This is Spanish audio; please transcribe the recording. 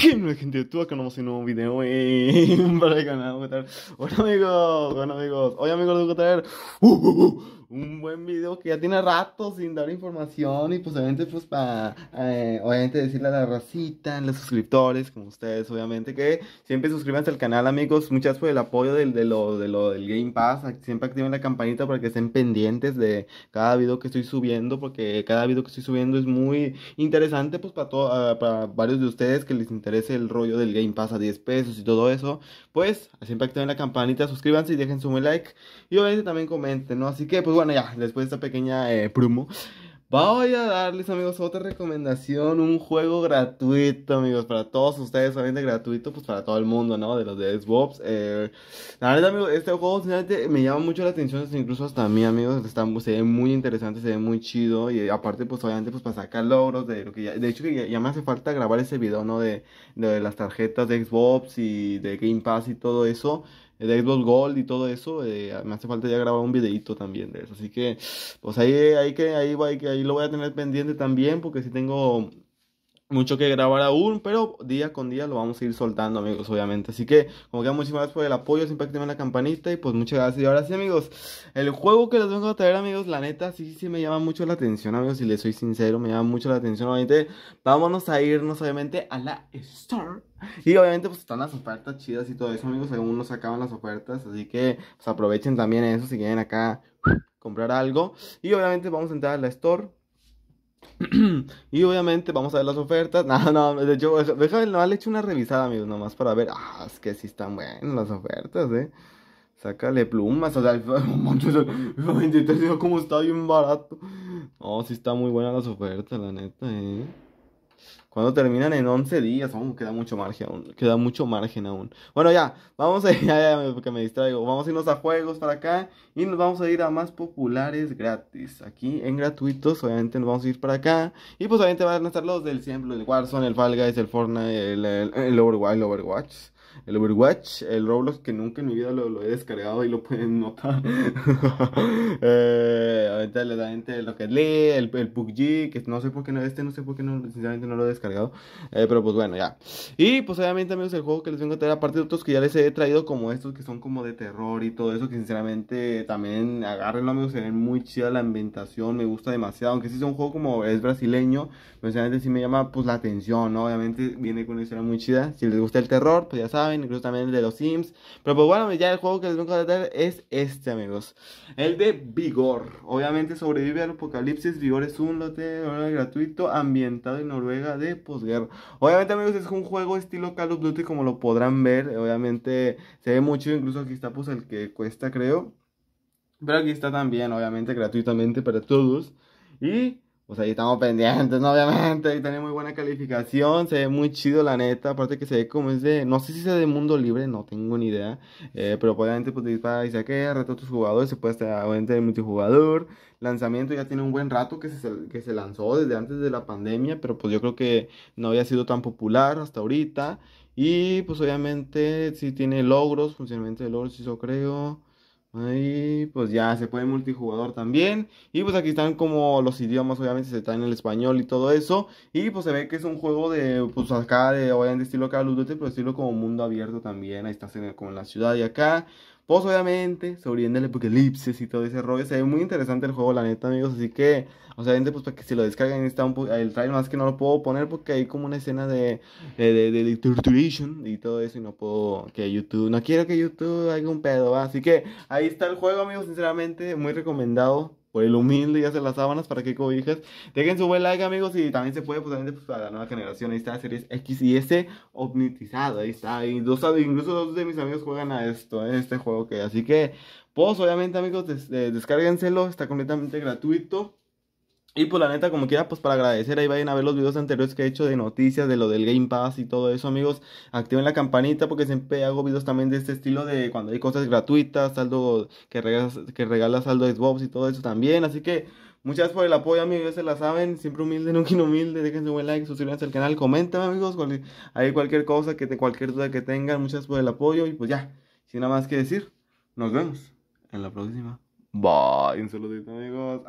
Gente, gente, tú acá no un nuevo video eh, para el canal. Bueno amigos, bueno amigos, hoy amigos les voy traer uh, uh, uh, un buen video que ya tiene rato sin dar información y pues obviamente pues para eh, obviamente decirle a la racita, a los suscriptores, como ustedes obviamente que siempre suscríbanse al canal amigos, muchas por el apoyo del, de lo, de lo del Game Pass, siempre activen la campanita para que estén pendientes de cada video que estoy subiendo porque cada video que estoy subiendo es muy interesante pues para, todo, ah, para varios de ustedes que les interese el rollo del Game Pass a 10 pesos y todo eso, pues siempre activen la campanita, suscríbanse y dejen su like. Y obviamente también comenten, ¿no? Así que pues bueno, ya, después de esta pequeña eh, promo, voy a darles, amigos, otra recomendación, un juego gratuito, amigos, para todos ustedes, obviamente gratuito, pues para todo el mundo, ¿no? De los de Xbox. Eh, la verdad, amigos, este juego, sinceramente, me llama mucho la atención, incluso hasta a mí, amigos, está, se ve muy interesante, se ve muy chido, y aparte, pues obviamente, pues para sacar logros de lo que ya, de hecho, que ya, me hace falta grabar ese video, ¿no? De, de las tarjetas de Xbox y de Game Pass y todo eso de Xbox Gold y todo eso, eh, me hace falta ya grabar un videito también de eso. Así que, pues ahí, ahí, que, ahí, ahí, ahí lo voy a tener pendiente también, porque si tengo mucho que grabar aún, pero día con día lo vamos a ir soltando, amigos, obviamente. Así que, como que muchísimas gracias por el apoyo, siempre activen la campanita y pues muchas gracias. Y ahora sí, amigos, el juego que les vengo a traer, amigos, la neta, sí, sí me llama mucho la atención, amigos, si les soy sincero, me llama mucho la atención, obviamente. Vámonos a irnos, obviamente, a la Store. Y obviamente, pues están las ofertas chidas y todo eso, amigos, según nos acaban las ofertas, así que, pues aprovechen también eso si quieren acá comprar algo. Y obviamente vamos a entrar a la Store y obviamente vamos a ver las ofertas. No, no, de hecho, déjame, no, le hecho una revisada, amigos, nomás para ver. Ah, es que sí están buenas las ofertas, eh. Sácale plumas, o sea, el 23 como está bien barato. No, sí está muy buena las ofertas, la neta, eh. Cuando terminan en 11 días, aún queda mucho margen aún. Queda mucho margen aún. Bueno, ya, vamos a ya, ya, me distraigo. Vamos a irnos a juegos para acá y nos vamos a ir a más populares gratis. Aquí en gratuitos, obviamente nos vamos a ir para acá. Y pues obviamente van a estar los del siempre, el Warzone, el Fall Guys, el Fortnite, el Overwatch, el Overwatch el Overwatch, el Roblox, que nunca en mi vida lo, he descargado y lo pueden notar. eh, ahorita le da el Rocket League, el, el PUBG, que no sé por qué no, este no sé por qué no, sinceramente no lo he descargado. Eh, pero pues bueno, ya. Y pues obviamente, amigos, el juego que les vengo a traer, aparte de otros que ya les he traído, como estos que son como de terror y todo eso, que sinceramente también agárrenlo, amigos, se ven muy chida la ambientación, me gusta demasiado. Aunque sí es un juego como es brasileño, sinceramente sí me llama pues la atención, ¿no? Obviamente viene con una historia muy chida. Si les gusta el terror, pues ya saben incluso también el de los Sims. Pero pues bueno, ya el juego que les vengo a traer es este, amigos. El de Vigor. Obviamente sobrevive al apocalipsis. Vigor es un lote gratuito ambientado en Noruega de posguerra. Obviamente, amigos, es un juego estilo Call of Duty como lo podrán ver. Obviamente se ve mucho, incluso aquí está pues el que cuesta, creo. Pero aquí está también, obviamente, gratuitamente para todos. Y pues ahí estamos pendientes, ¿no? Obviamente, ahí tiene muy buena calificación, se ve muy chido la neta, aparte que se ve como es de, no sé si sea de mundo libre, no tengo ni idea, eh, pero obviamente pues dispara y saque, a tus jugadores, se puede estar obviamente de multijugador, lanzamiento ya tiene un buen rato que se, que se lanzó desde antes de la pandemia, pero pues yo creo que no había sido tan popular hasta ahorita, y pues obviamente sí tiene logros, funcionamiento de logros, eso creo, Ahí pues ya se puede multijugador también. Y pues aquí están como los idiomas, obviamente se está en el español y todo eso. Y pues se ve que es un juego de, pues acá de, obviamente estilo Call of pero estilo como mundo abierto también. Ahí estás en, como en la ciudad y acá. Pues obviamente, sobreviviendo el apocalipsis y todo ese rollo. Se ve muy interesante el juego, la neta, amigos. Así que, o sea, pues para que si lo descarguen está un poco, el trailer más que no lo puedo poner porque hay como una escena de, de, de, de, torturation y todo eso y no puedo que YouTube, no quiero que YouTube haga un pedo, Así que ahí está el juego, amigos, sinceramente, muy recomendado por el humilde y hace las sábanas para que cobijas. Dejen su buen like, amigos, y también se puede, pues, pues, para la nueva generación. Ahí está, series X y S omnitizado. Ahí está. Y dos, incluso dos de mis amigos juegan a esto, en este juego que. Así que, pues, obviamente, amigos, des, descárguenselo. Está completamente gratuito. Y pues la neta, como quiera, pues para agradecer, ahí vayan a ver los videos anteriores que he hecho de noticias, de lo del Game Pass y todo eso, amigos. Activen la campanita porque siempre hago videos también de este estilo de cuando hay cosas gratuitas, saldo que regalas, que regalas saldo de Xbox y todo eso también. Así que muchas gracias por el apoyo, amigos, se la saben. Siempre humilde, nunca humilde. Dejen su buen like, suscríbanse al canal, comenten, amigos. Hay cualquier cosa, que cualquier duda que tengan. Muchas gracias por el apoyo y pues ya, sin nada más que decir, nos vemos en la próxima. Bye, un saludito, amigos.